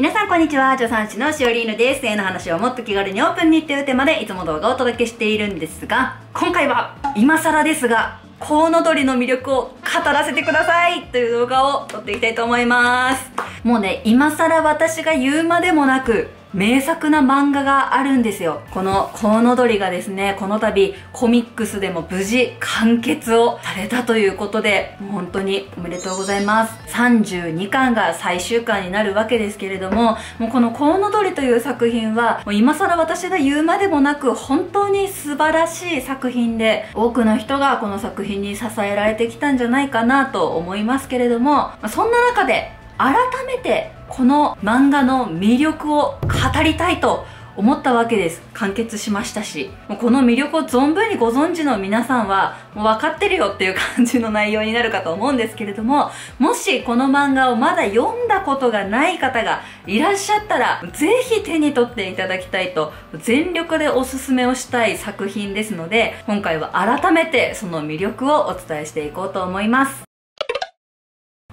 皆さんこんにちは。助産師のしおりーぬです。性の話をもっと気軽にオープンにっていうテーマでいつも動画をお届けしているんですが今回は今更ですがコウノドリの魅力を語らせてください。という動画を撮っていきたいと思います。もうね今更私が言うまでもなく名作な漫画があるんですよ。このコウノドリがですね、この度コミックスでも無事完結をされたということで、本当におめでとうございます。32巻が最終巻になるわけですけれども、もうこのコウノドリという作品は、もう今更私が言うまでもなく本当に素晴らしい作品で、多くの人がこの作品に支えられてきたんじゃないかなと思いますけれども、そんな中で改めてこの漫画の魅力を語りたいと思ったわけです。完結しましたし。もうこの魅力を存分にご存知の皆さんはもう分かってるよっていう感じの内容になるかと思うんですけれどももしこの漫画をまだ読んだことがない方がいらっしゃったらぜひ手に取っていただきたいと全力でおすすめをしたい作品ですので今回は改めてその魅力をお伝えしていこうと思います。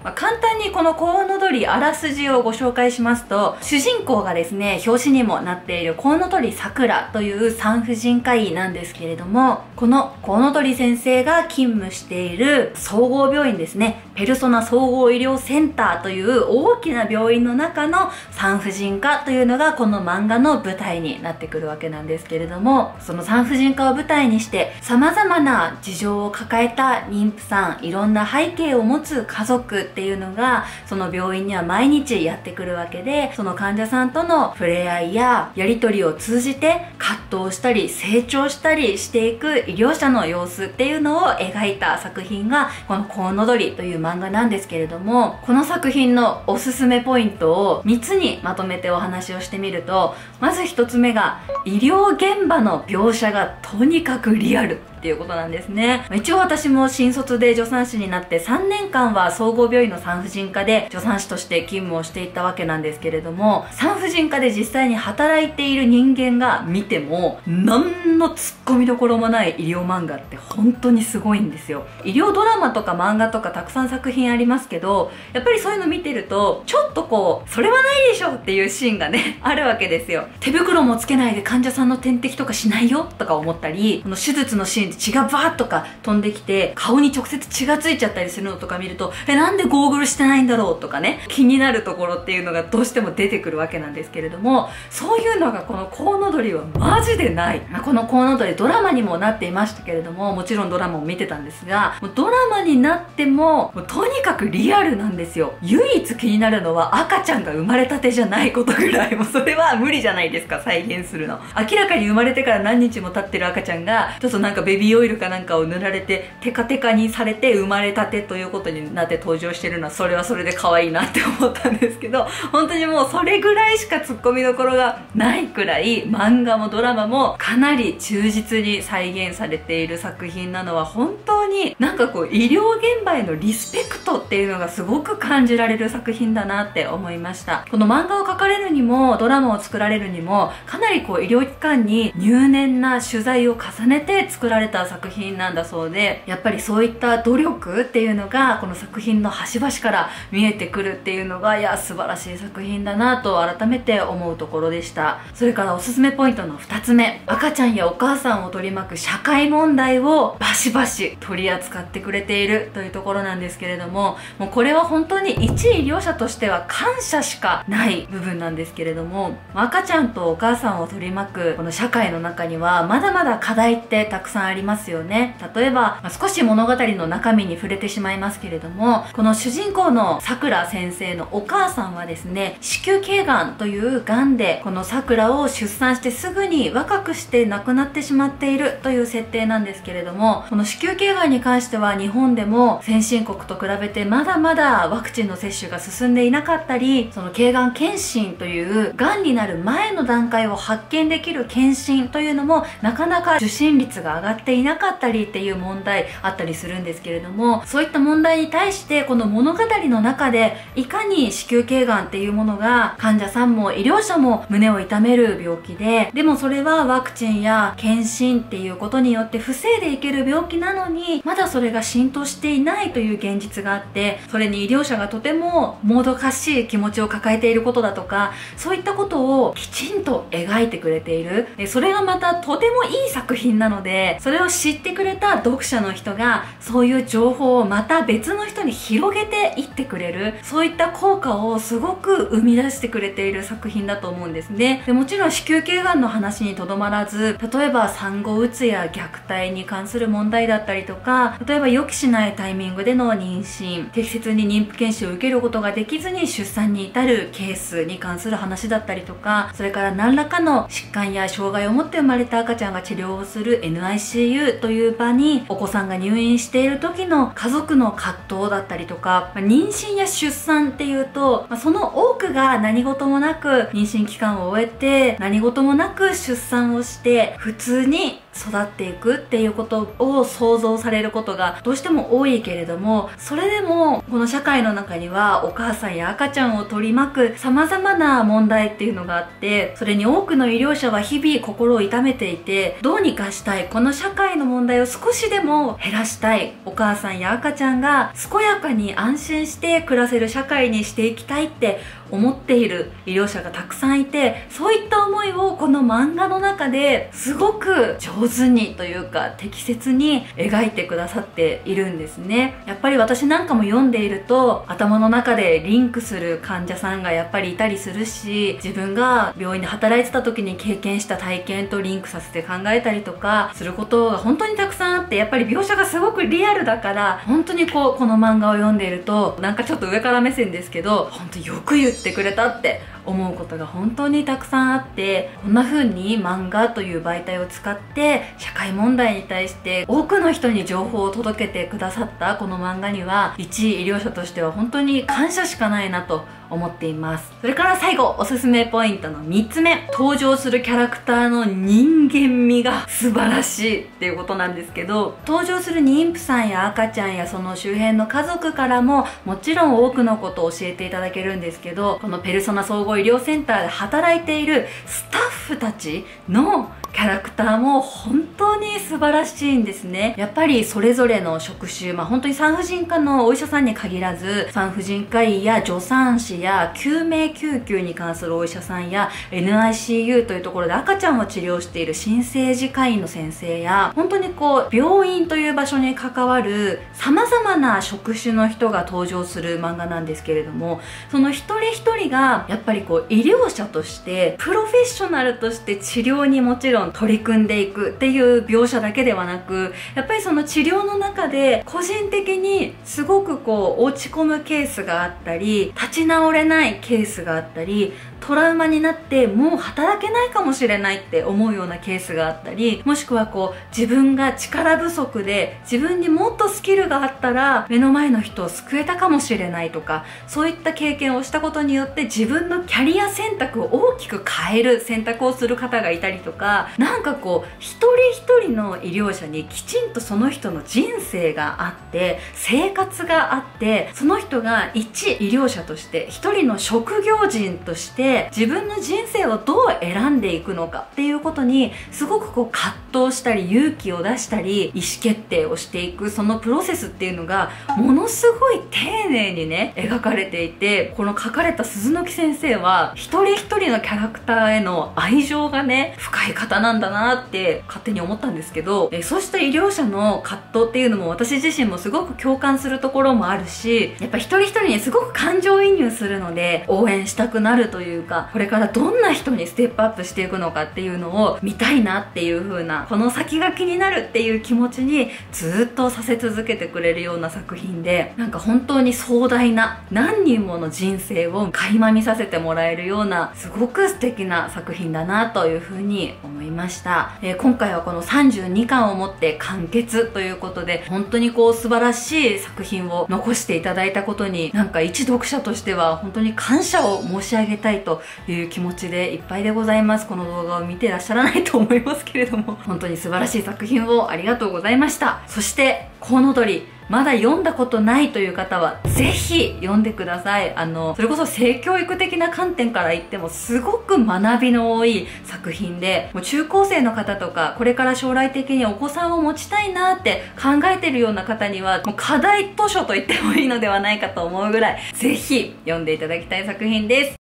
まあ、簡単にこのコウノドリあらすじをご紹介しますと、主人公がですね、表紙にもなっているコウノトリ桜という産婦人科医なんですけれども、このコウノトリ先生が勤務している総合病院ですね、ペルソナ総合医療センターという大きな病院の中の産婦人科というのがこの漫画の舞台になってくるわけなんですけれども、その産婦人科を舞台にして様々な事情を抱えた妊婦さん、いろんな背景を持つ家族っていうのがその病院には毎日やってくるわけでその患者さんとの触れ合いややり取りを通じて葛藤したり成長したりしていく医療者の様子っていうのを描いた作品がこの「コウノドリ」という漫画漫画なんですけれどもこの作品のおすすめポイントを3つにまとめてお話をしてみるとまず1つ目が医療現場の描写がとにかくリアル。っていうことなんですね。一応私も新卒で助産師になって3年間は総合病院の産婦人科で助産師として勤務をしていったわけなんですけれども産婦人科で実際に働いている人間が見ても何のツッコミどころもない医療漫画って本当にすごいんですよ。医療ドラマとか漫画とかたくさん作品ありますけどやっぱりそういうの見てるとちょっとこうそれはないでしょっていうシーンがね あるわけですよ。手袋もつけないで患者さんの点滴とかしないよとか思ったりこの手術のシーン血がバーッとか飛んできて顔に直接血がついちゃったりするのとか見るとえなんでゴーグルしてないんだろうとかね気になるところっていうのがどうしても出てくるわけなんですけれどもそういうのがこのコウノドリはマジでないこのコウノドリドラマにもなっていましたけれどももちろんドラマを見てたんですがもうドラマになってももうとにかくリアルなんですよ唯一気になるのは赤ちゃんが生まれたてじゃないことぐらいもうそれは無理じゃないですか再現するの明らかに生まれてから何日も経ってる赤ちゃんがちょっとなんかベビーオイルかなんかを塗られてテカテカにされて生まれたてということになって登場してるのはそれはそれで可愛いなって思ったんですけど本当にもうそれぐらいしかツッコミどころがないくらい漫画もドラマもかなり忠実に再現されている作品なのは本当になんかこう医療現場へのリスペクトっていうのがすごく感じられる作品だなって思いました。この漫画を描かれるにもドラマを作られるにもかなりこう医療機関に入念な取材を重ねて作られた作品なんだそうでやっぱりそういった努力っていうのがこの作品の端々から見えてくるっていうのがいや素晴らしい作品だなと改めて思うところでした。それからおすすめポイントの2つ目。赤ちゃんやお母さんを取り巻く社会問題をバシバシ取り扱ってくれているというところなんですけれどももうこれは本当に一医療者としては感謝しかない部分なんですけれども赤ちゃんとお母さんを取り巻くこの社会の中にはまだまだ課題ってたくさんありりますよね。例えば、ま少し物語の中身に触れてしまいますけれどもこの主人公のさくら先生のお母さんはですね子宮頸がんというがんでこのさくらを出産してすぐに若くして亡くなってしまっているという設定なんですけれどもこの子宮頸がんに関しては日本でも先進国と比べてまだまだワクチンの接種が進んでいなかったりその頸がん検診というがんになる前の段階を発見できる検診というのもなかなか受診率が上がってていなかったりっていう問題あったりするんですけれどもそういった問題に対してこの物語の中でいかに子宮頸がんっていうものが患者さんも医療者も胸を痛める病気ででもそれはワクチンや検診っていうことによって防いでいける病気なのにまだそれが浸透していないという現実があってそれに医療者がとてももどかしい気持ちを抱えていることだとかそういったことをきちんと描いてくれている。それがまたとてもいい作品なのでそれを知ってくれた読者の人がそういう情報をまた別の人に広げていってくれるそういった効果をすごく生み出してくれている作品だと思うんですね。でもちろん子宮頸がんの話にとどまらず例えば産後うつや虐待に関する問題だったりとか例えば予期しないタイミングでの妊娠適切に妊婦検診を受けることができずに出産に至るケースに関する話だったりとかそれから何らかの疾患や障害を持って生まれた赤ちゃんが治療をする NICU という場にお子さんが入院している時の家族の葛藤だったりとか、ま妊娠や出産っていうと、まその多くが何事もなく妊娠期間を終えて何事もなく出産をして普通に育っていくっていうことを想像されることがどうしても多いけれどもそれでもこの社会の中にはお母さんや赤ちゃんを取り巻く様々な問題っていうのがあってそれに多くの医療者は日々心を痛めていてどうにかしたいこの社会の問題を少しでも減らしたいお母さんや赤ちゃんが健やかに安心して暮らせる社会にしていきたいって思っている医療者がたくさんいてそういった思いをこの漫画の中ですごく上手にというか適切に描いてくださっているんですね。やっぱり私なんかも読んでいると頭の中でリンクする患者さんがやっぱりいたりするし自分が病院で働いてた時に経験した体験とリンクさせて考えたりとかすることが本当にたくさんあってやっぱり描写がすごくリアルだから本当にこうこの漫画を読んでいるとなんかちょっと上から目線ですけど本当よく言ってくれたって思うことが本当にたくさんあってこんな風に漫画という媒体を使って社会問題に対して多くの人に情報を届けてくださったこの漫画には一医療者としては本当に感謝しかないなと思っています。それから最後おすすめポイントの3つ目。登場するキャラクターの人間味が素晴らしいっていうことなんですけど登場する妊婦さんや赤ちゃんやその周辺の家族からももちろん多くのことを教えていただけるんですけどこのペルソナ総合医療センターで働いているスタッフたちのキャラクターも本当に素晴らしいんですね。やっぱりそれぞれの職種まあ本当に産婦人科のお医者さんに限らず産婦人科医や助産師や救命救急に関するお医者さんや NICU というところで赤ちゃんを治療している新生児科医の先生や本当にこう病院という場所に関わる様々な職種の人が登場する漫画なんですけれどもその一人一人がやっぱりこう医療者としてプロフェッショナルとして治療にもちろん取り組んでいくっていう描写だけではなくやっぱりその治療の中で個人的にすごくこう落ち込むケースがあったり立ち直れないケースがあったりトラウマになってもう働けないかもしれないって思うようなケースがあったりもしくはこう自分が力不足で自分にもっとスキルがあったら目の前の人を救えたかもしれないとかそういった経験をしたことによって自分のキャリア選択を大きく変える選択をする方がいたりとかなんかこう一人一人の医療者にきちんとその人の人生があって生活があってその人が一医療者として一人の職業人として自分の人生をどう選んでいくのかっていうことにすごくこう葛藤したり勇気を出したり意思決定をしていくそのプロセスっていうのがものすごい丁寧にね描かれていてこの書かれた鈴木先生は一人一人のキャラクターへの愛情がね深い方ななんだなって勝手に思ったんですけどえそうした医療者の葛藤っていうのも私自身もすごく共感するところもあるしやっぱ一人一人にすごく感情移入するので応援したくなるというかこれからどんな人にステップアップしていくのかっていうのを見たいなっていう風なこの先が気になるっていう気持ちにずっとさせ続けてくれるような作品でなんか本当に壮大な何人もの人生を垣間見させてもらえるようなすごく素敵な作品だなという風に思います。ました、えー、今回はこの32巻をもって完結ということで本当にこう素晴らしい作品を残していただいたことになんか一読者としては本当に感謝を申し上げたいという気持ちでいっぱいでございます。この動画を見てらっしゃらないと思いますけれども本当に素晴らしい作品をありがとうございました。そしてコウノドリまだ読んだことないという方はぜひ読んでください。あのそれこそ性教育的な観点から言ってもすごく学びの多い作品でもう中高生の方とかこれから将来的にお子さんを持ちたいなって考えてるような方にはもう課題図書と言ってもいいのではないかと思うぐらいぜひ読んでいただきたい作品です。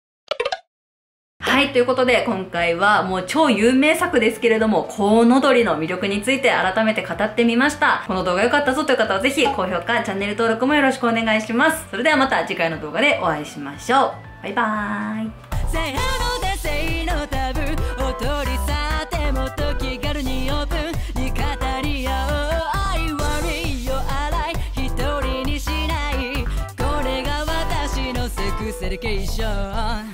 はい、ということで今回はもう超有名作ですけれども、コウノドリの魅力について改めて語ってみました。この動画良かったぞという方はぜひ高評価、チャンネル登録もよろしくお願いします。それではまた次回の動画でお会いしましょう。バイバーイ。せーのでせーのタブおとりさてもと気軽にオープンに語り合おう愛悪いよ洗い一人にしないこれが私のセクセリケーション